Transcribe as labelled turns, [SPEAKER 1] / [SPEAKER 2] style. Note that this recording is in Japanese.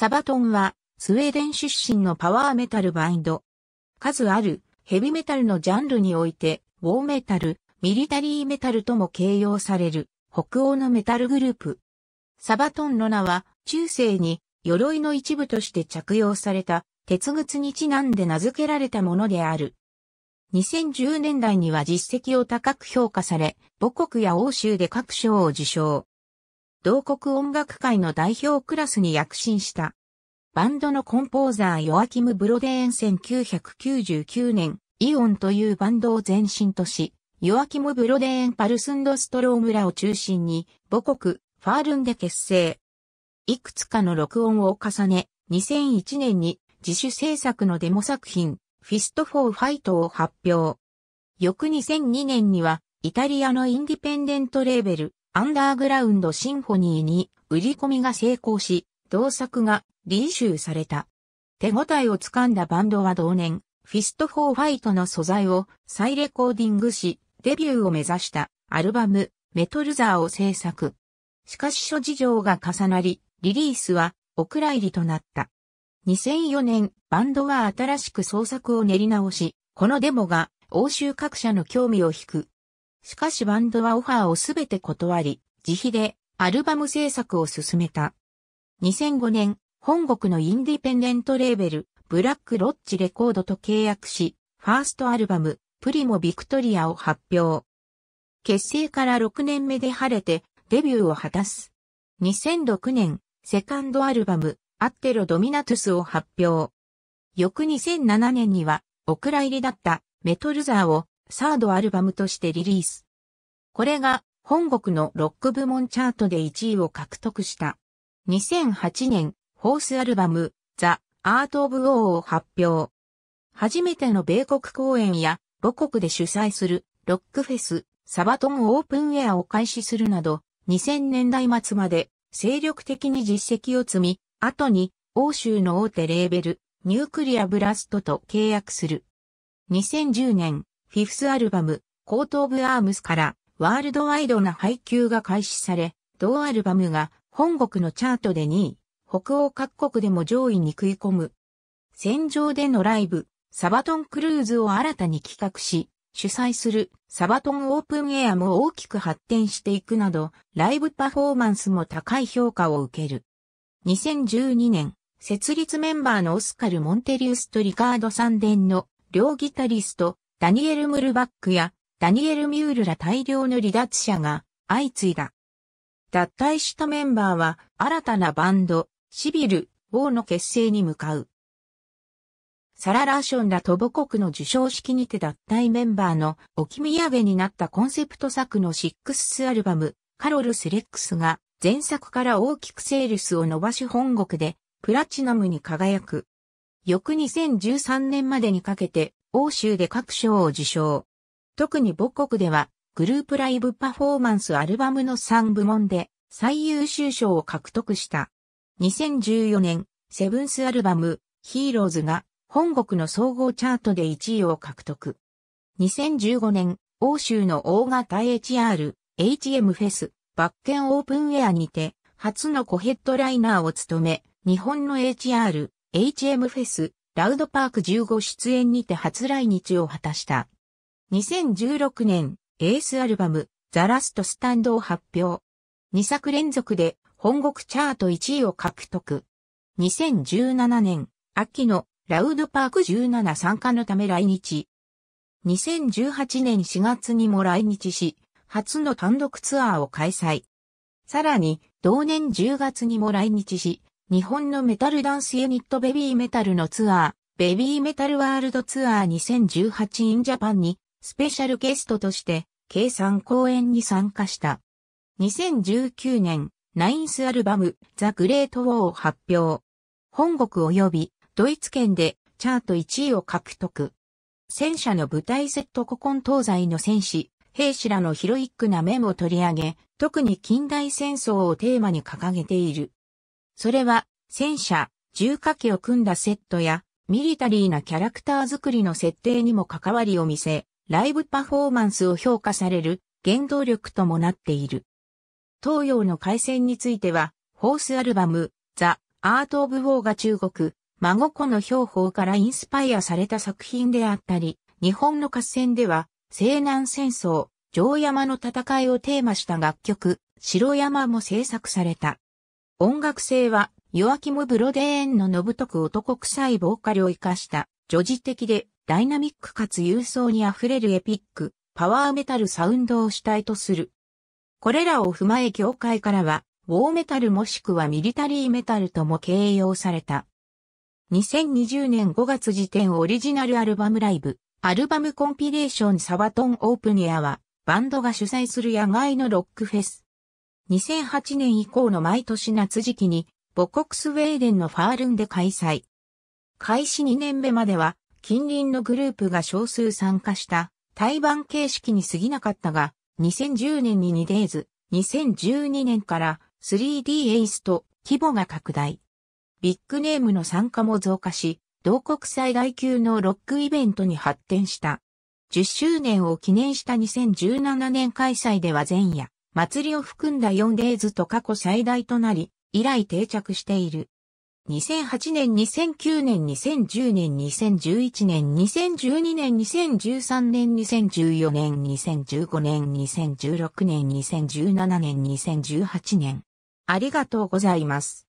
[SPEAKER 1] サバトンはスウェーデン出身のパワーメタルバンド。数あるヘビメタルのジャンルにおいて、ウォーメタル、ミリタリーメタルとも形容される北欧のメタルグループ。サバトンの名は中世に鎧の一部として着用された鉄靴にちなんで名付けられたものである。2010年代には実績を高く評価され、母国や欧州で各賞を受賞。同国音楽界の代表クラスに躍進した。バンドのコンポーザーヨアキム・ブロデーン1999年、 Aeonというバンドを前身とし、ヨアキム・ブロデーン、パル・スンドストロームらを中心に母国、ファールンで結成。いくつかの録音を重ね、2001年に自主制作のデモ作品、フィスト・フォー・ファイトを発表。翌2002年には、イタリアのインディペンデントレーベル、 Underground Symphony に売り込みが成功し、同作がリイシューされた。手応えをつかんだバンドは同年、フィストフォーファイトの素材を再レコーディングし、デビューを目指したアルバム、 Metalizer を制作。しかし諸事情が重なり、リリースはお蔵入りとなった。2004年、バンドは新しく創作を練り直し、このデモが欧州各社の興味を引く。しかしバンドはオファーをすべて断り、自費でアルバム制作を進めた。2005年、本国のインディペンデントレーベル、ブラックロッチレコードと契約し、ファーストアルバム、プリモ・ビクトリアを発表。結成から6年目で晴れてデビューを果たす。2006年、セカンドアルバム、アッテロ・ドミナトゥスを発表。翌2007年には、お蔵入りだったメトルザーをサードアルバムとしてリリース。これが本国のロック部門チャートで1位を獲得した。2008年、フォースアルバム、 The Art of War を発表。初めての米国公演や母国で主催するロックフェス、 Sabaton Open Air を開始するなど、2000年代末まで精力的に実績を積み、後に欧州の大手レーベル、 Nuclear Blast と契約する。2010年、フィフスアルバム、 Coat of Arms からワールドワイドな配給が開始され、同アルバムが本国のチャートで2位、北欧各国でも上位に食い込む。戦場でのライブ、サバトンクルーズを新たに企画し、主催するサバトンオープンエアも大きく発展していくなど、ライブパフォーマンスも高い評価を受ける。2012年、設立メンバーのオスカル・モンテリウスとリカード・サンデンの両ギタリスト、ダニエル・ムルバックやダニエル・ミュールら大量の離脱者が相次いだ。脱退したメンバーは新たなバンド、シビル、ウォーの結成に向かう。サラ・ラーションら母国の授賞式にて脱退メンバーの置き土産になったコンセプト作のシックスアルバム、カロル・スレックスが前作から大きくセールスを伸ばし本国でプラチナムに輝く。翌2013年までにかけて欧州で各賞を受賞。特に母国ではグループライブパフォーマンスアルバムの3部門で最優秀賞を獲得した。2014年、セブンスアルバム、ヒーローズが本国の総合チャートで1位を獲得。2015年、欧州の大型 HR、HM フェス、バッケンオープンウェアにて、初のコヘッドライナーを務め、日本の HR、HM フェス、ラウドパーク15出演にて初来日を果たした。2016年、エースアルバム、ザラストスタンドを発表。2作連続で本国チャート1位を獲得。2017年、秋のラウドパーク17参加のため来日。2018年4月にも来日し、初の単独ツアーを開催。さらに、同年10月にも来日し、日本のメタルダンスユニットベビーメタルのツアー、ベビーメタルワールドツアー2018インジャパンにスペシャルゲストとして計3公演に参加した。2019年、ナインスアルバムザ・グレート・ウォーを発表。本国及びドイツ圏でチャート1位を獲得。戦車の舞台セット古今東西の戦士、兵士らのヒロイックな面を取り上げ、特に近代戦争をテーマに掲げている。それは、戦車、重火器を組んだセットや、ミリタリーなキャラクター作りの設定にも関わりを見せ、ライブパフォーマンスを評価される原動力ともなっている。東洋の回線については、フォースアルバム、ザ・アート・オブ・ウォーが中国、孫子の標法からインスパイアされた作品であったり、日本の合戦では、西南戦争、城山の戦いをテーマした楽曲、城山も制作された。音楽性は、ヨアキム・ブロデーンののぶとく男臭いボーカルを活かした、女児的でダイナミックかつ勇壮に溢れるエピック、パワーメタルサウンドを主体とする。これらを踏まえ業界からは、ウォーメタルもしくはミリタリーメタルとも形容された。2020年5月時点オリジナルアルバムライブ、アルバムコンピレーションサバトンオープニアは、バンドが主催する野外のロックフェス。2008年以降の毎年夏時期に、母国スウェーデンのファールンで開催。開始2年目までは、近隣のグループが少数参加した対バン形式に過ぎなかったが、2010年に 2days、2012年から 3D エイスと規模が拡大。ビッグネームの参加も増加し、同国最大級のロックイベントに発展した。10周年を記念した2017年開催では前夜、祭りを含んだ4デーズと過去最大となり、以来定着している。2008年、2009年、2010年、2011年、2012年、2013年、2014年、2015年、2016年、2017年、2018年。ありがとうございます。